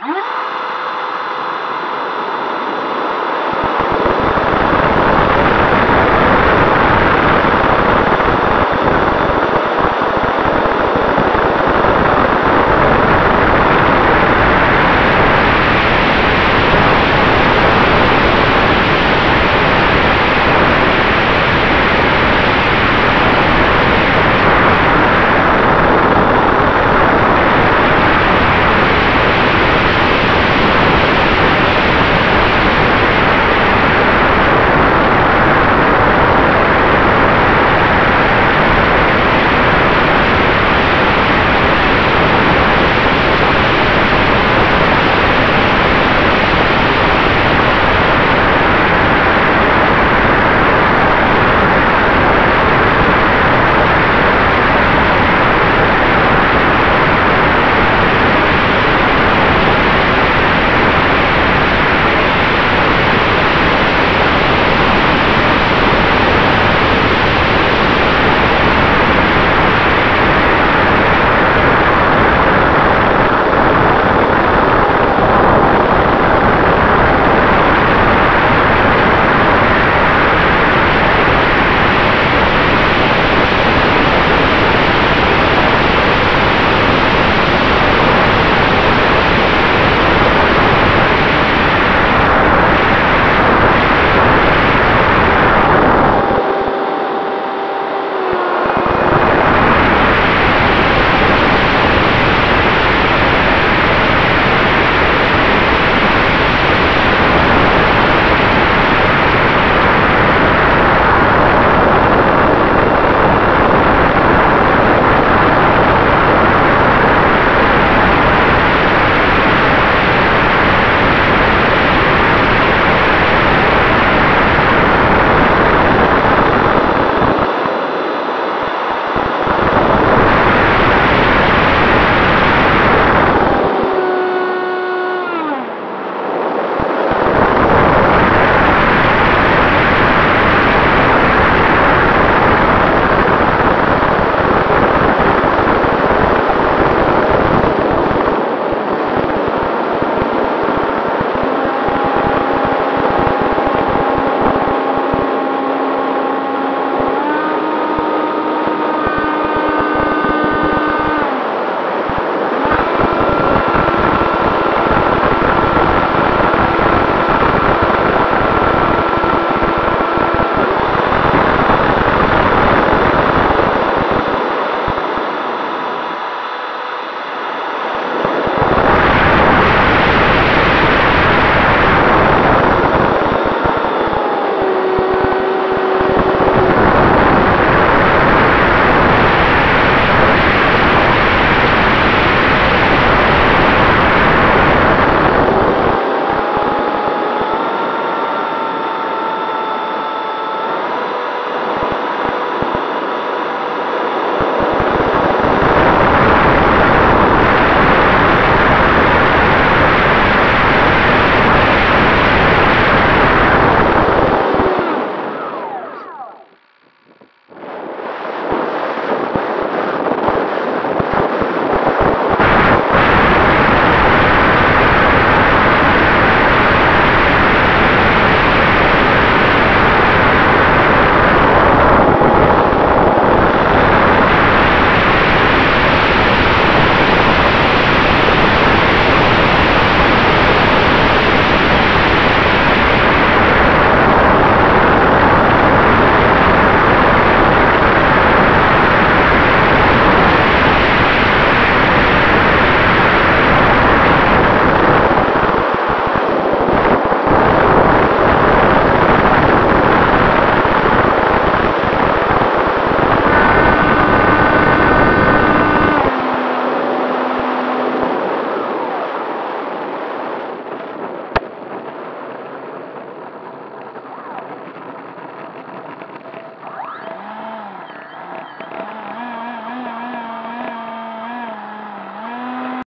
Ah!